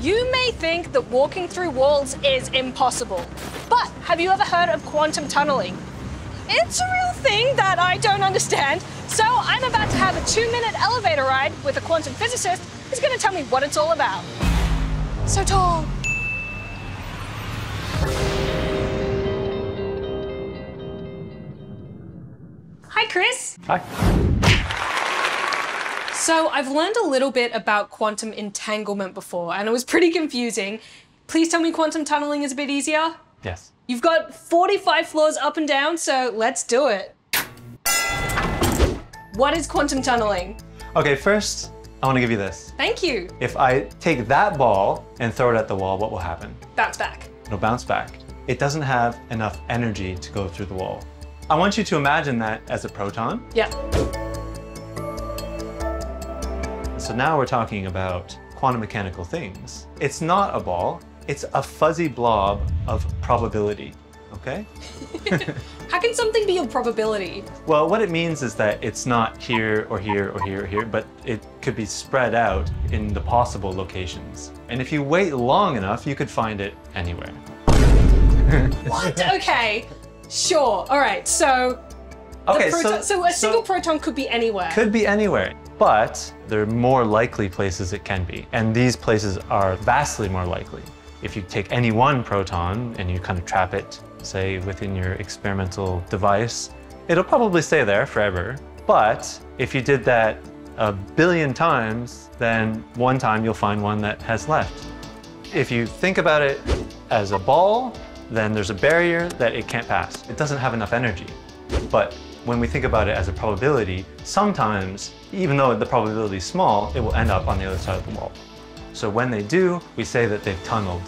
You may think that walking through walls is impossible, but have you ever heard of quantum tunneling? It's a real thing that I don't understand, so I'm about to have a two minute elevator ride with a quantum physicist who's going to tell me what it's all about. So tall. Hi, Chris. Hi. So I've learned a little bit about quantum entanglement before, and it was pretty confusing. Please tell me quantum tunneling is a bit easier. Yes. You've got 45 floors up and down, so let's do it. What is quantum tunneling? Okay, first, I want to give you this. Thank you. If I take that ball and throw it at the wall, what will happen? Bounce back. It'll bounce back. It doesn't have enough energy to go through the wall. I want you to imagine that as a proton. Yeah. So now we're talking about quantum mechanical things. It's not a ball, it's a fuzzy blob of probability, okay? How can something be a probability? Well, what it means is that it's not here or here or here or here, but it could be spread out in the possible locations. And if you wait long enough, you could find it anywhere. What? okay. Sure. All right. So. Okay, so, so a single proton could be anywhere. could be anywhere, but there are more likely places it can be. And these places are vastly more likely. If you take any one proton and you kind of trap it, say within your experimental device, it'll probably stay there forever. But if you did that a billion times, then one time you'll find one that has left. If you think about it as a ball, then there's a barrier that it can't pass. It doesn't have enough energy. But when we think about it as a probability, sometimes, even though the probability is small, it will end up on the other side of the wall. So when they do, we say that they've tunneled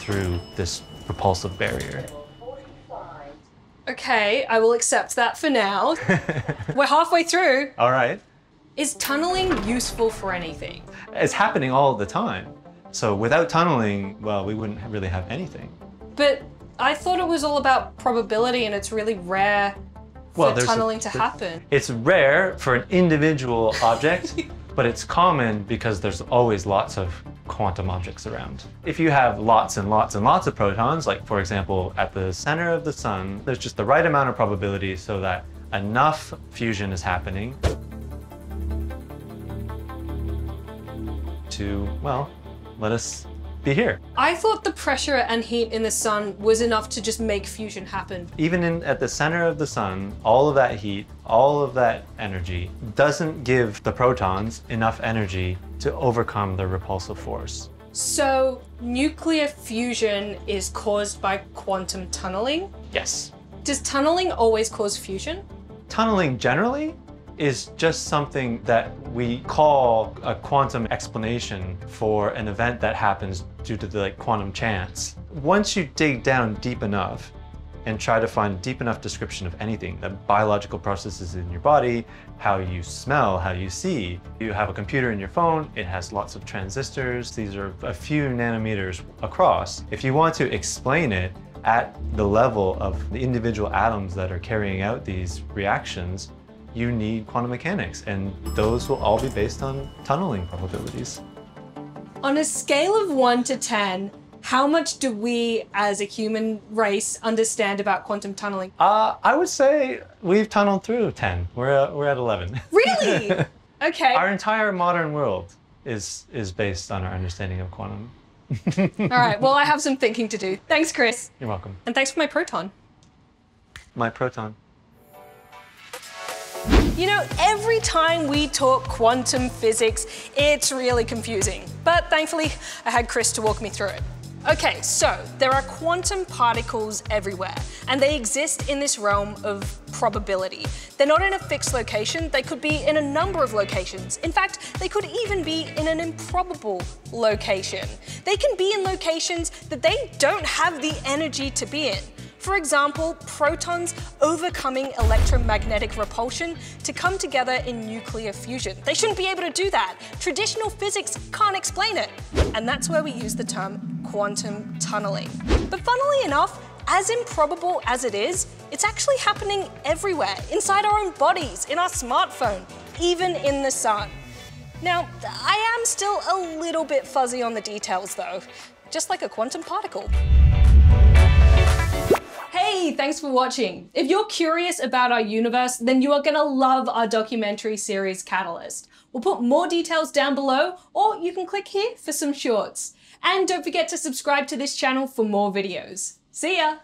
through this repulsive barrier. Okay, I will accept that for now. We're halfway through. All right. Is tunneling useful for anything? It's happening all the time. So without tunneling, well, we wouldn't really have anything. But I thought it was all about probability and it's really rare for Well, there's a- tunneling to happen. It's rare for an individual object, but it's common because there's always lots of quantum objects around. If you have lots and lots and lots of protons, like for example, at the center of the sun, there's just the right amount of probability so that enough fusion is happening to, well, let us be here. I thought the pressure and heat in the sun was enough to just make fusion happen. Even in, at the center of the sun, all of that heat, all of that energy doesn't give the protons enough energy to overcome the repulsive force. So, nuclear fusion is caused by quantum tunneling? Yes. Does tunneling always cause fusion? Tunneling generally is just something that we call a quantum explanation for an event that happens due to the like, quantum chance. Once you dig down deep enough and try to find deep enough description of anything, the biological processes in your body, how you smell, how you see. You have a computer in your phone, it has lots of transistors. These are a few nanometers across. If you want to explain it at the level of the individual atoms that are carrying out these reactions, you need quantum mechanics, and those will all be based on tunneling probabilities. On a scale of 1 to 10, how much do we as a human race understand about quantum tunneling? Uh, I would say we've tunneled through 10. We're, uh, we're at 11. Really? Okay. Our entire modern world is, is based on our understanding of quantum. All right. Well, I have some thinking to do. Thanks, Chris. You're welcome. And thanks for my proton. My proton. You know, every time we talk quantum physics, it's really confusing. But thankfully, I had Chris to walk me through it. Okay, so there are quantum particles everywhere, and they exist in this realm of probability. They're not in a fixed location, they could be in a number of locations. In fact, they could even be in an improbable location. They can be in locations that they don't have the energy to be in. For example, protons overcoming electromagnetic repulsion to come together in nuclear fusion. They shouldn't be able to do that. Traditional physics can't explain it. And that's where we use the term quantum tunneling. But funnily enough, as improbable as it is, it's actually happening everywhere, inside our own bodies, in our smartphone, even in the sun. Now, I am still a little bit fuzzy on the details though, just like a quantum particle. Hey, thanks for watching. If you're curious about our universe, then you are gonna love our documentary series Catalyst. We'll put more details down below, or you can click here for some shorts. And don't forget to subscribe to this channel for more videos. See ya!